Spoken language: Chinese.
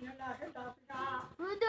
Nghe lời.